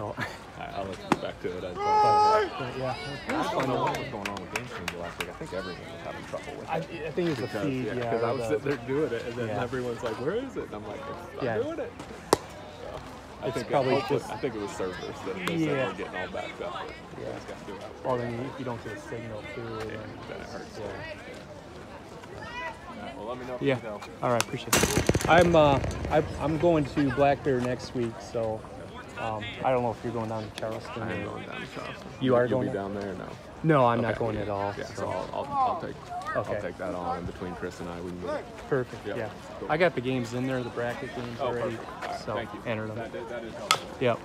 So, I'll let you get back to it. I, but yeah, I don't know what was going on with Game Changer last week. I think everyone was having trouble with it. I, I think it was the feed, yeah, yeah. because I was the- sitting there doing it, and then Yeah. everyone's like, "Where is it?" And I'm like, "I'm Yeah. doing it." So, I It's think probably it, just- I think it was servers that they said were getting all backed up. But you Yeah. got to do it. Well, then you, you don't get a signal too. Yeah, then it hurts. Yeah. All right, well, let me know if Yeah. you know. All right, appreciate it. I'm uh, I, I'm going to Black Bear next week, so um, I don't know if you're going down to Charleston. I am or- going down to Charleston. You are You'll going to be down there? No. No, I'm not going yeah, at all. Yeah, so so I'll, I'll, I'll take Okay. I'll take that on in between Chris and I. We can it. perfect. Yeah, Yeah, cool. I got the games in there, the bracket games Oh, already. right, So thank you. entered them. That, that is helpful. Yep.